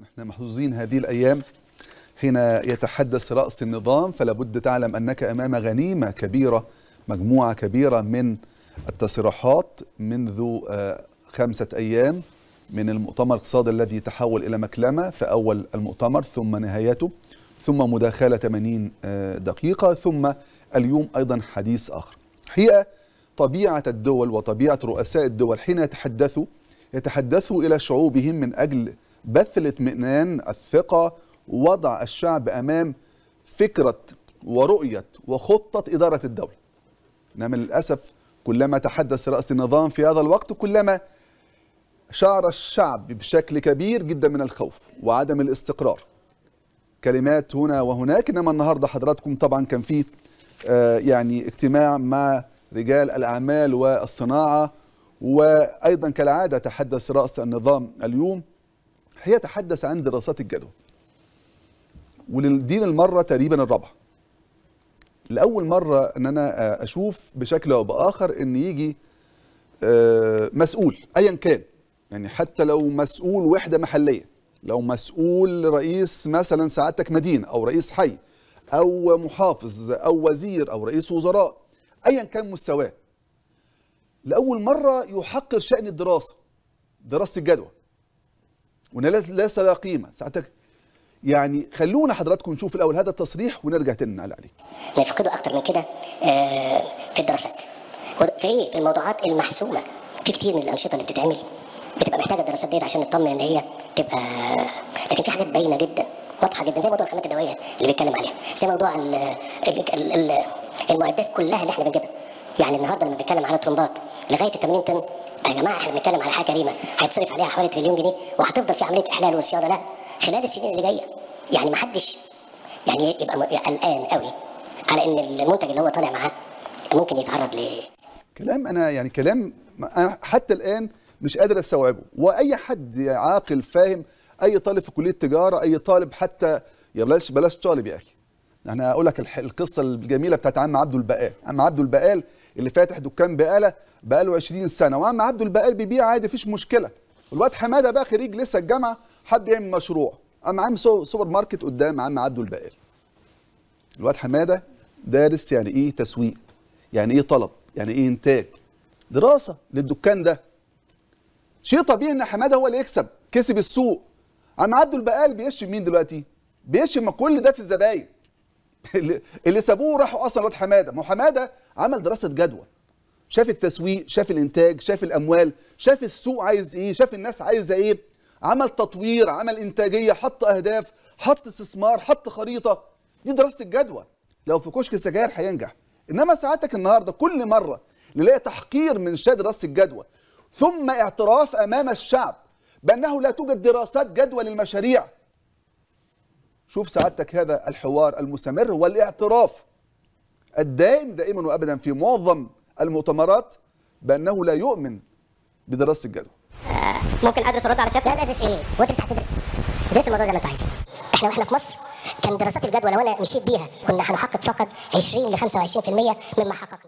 نحن محظوظين هذه الأيام حين يتحدث رأس النظام فلا بد تعلم أنك أمام غنيمة كبيرة مجموعة كبيرة من التصريحات منذ آه، خمسة أيام من المؤتمر الاقتصادي الذي تحول إلى مكلمة في أول المؤتمر ثم نهايته ثم مداخلة 80 آه، دقيقة ثم اليوم أيضا حديث آخر. حقيقة طبيعة الدول وطبيعة رؤساء الدول حين يتحدثوا يتحدثوا إلى شعوبهم من أجل بث الاطمئنان الثقة وضع الشعب أمام فكرة ورؤية وخطة إدارة الدولة. إنما للأسف كلما تحدث رأس النظام في هذا الوقت كلما شعر الشعب بشكل كبير جدا من الخوف وعدم الاستقرار. كلمات هنا وهناك إنما النهارده حضراتكم طبعا كان في آه، يعني اجتماع مع رجال الأعمال والصناعة وأيضا كالعادة تحدث رأس النظام اليوم هي تحدث عن دراسات الجدوى. ولدين المرة تقريبا الرابعة. لأول مرة إن أنا آه، أشوف بشكل أو بآخر إن يجي آه، مسؤول ايا كان. يعني حتى لو مسؤول وحدة محلية. لو مسؤول رئيس مثلا سعادتك مدينة أو رئيس حي أو محافظ أو وزير أو رئيس وزراء ايا كان مستواه. لأول مرة يحقر شأن الدراسة دراسة الجدوى. وان ليس لها قيمة. ساعتك. يعني خلونا حضراتكم نشوف الأول هذا التصريح ونرجع تاني نعلق عليه. نفقده أكتر من كده آه، في الدراسات. في إيه؟ في الموضوعات المحسومة. في كتير من الأنشطة اللي بتتعمل. بتبقى محتاجة الدراسات ديت عشان نطمن إن هي تبقى لكن في حاجات باينة جدا واضحة جدا زي موضوع الخامات الدوائية اللي بيتكلم عليها. زي موضوع ال ال ال المعدات كلها اللي إحنا بنجيبها. يعني النهارده لما بنتكلم على ترومبات لغاية ال 80 طن يا جماعة إحنا بنتكلم على حاجة كريمة هيتصرف عليها حوالي تريليون جنيه وهتفضل في عملية احلال وصيانه لها خلال السنين اللي جاية. يعني ما حدش يعني يبقى قلقان قوي على إن المنتج اللي هو طالع معاه ممكن يتعرض ل كلام أنا يعني كلام أنا حتى الآن مش قادر أستوعبه. وأي حد عاقل فاهم أي طالب في كلية تجارة أي طالب حتى يا بلاش بلاش طالب يا أخي. أنا أقول لك القصة الجميلة بتاعت عم عبده البقال. عم عبده البقال اللي فاتح دكان بقاله بقاله 20 سنة. وعم عبده البقال بيبيع عادي مفيش مشكلة. والواد حمادة بقى خريج لسه الجامعة حب يعمل مشروع. أما عامل سو- سوبر ماركت قدام عم عبده البقال الواد حمادة دارس يعني إيه تسويق؟ يعني إيه طلب؟ يعني إيه إنتاج؟ دراسة للدكان ده. شيء طبيعي إن حمادة هو اللي يكسب كسب السوق. عم عبده البقال بيشتم مين دلوقتي؟ بيشتم كل ده في الزباين. اللي, سابوه راحوا أصلا واد حمادة. ما حمادة عمل دراسة جدوى. شاف التسويق شاف الإنتاج شاف الأموال شاف السوق عايز إيه شاف الناس عايزة إيه. عمل تطوير عمل إنتاجية حط أهداف حط استثمار حط خريطة. دي دراسة الجدوى لو في كشك سجاير هينجح. إنما ساعتك النهارده كل مرة نلاقي تحقير من شاد دراسة الجدوى ثم اعتراف أمام الشعب بأنه لا توجد دراسات جدوى للمشاريع. شوف سعادتك هذا الحوار المستمر والاعتراف. الدائم دائما وابدا في معظم المؤتمرات بأنه لا يؤمن بدراسة الجدوى. ممكن أدرس وأرد على سيادتك لا أدرس إيه؟ وأدرس هتدرس أدرس. الموضوع زي ما انت عايز إحنا وإحنا في مصر كان دراسات الجدوى لو أنا مشيت بيها كنا هنحقق فقط 20 ل 25% مما حققنا.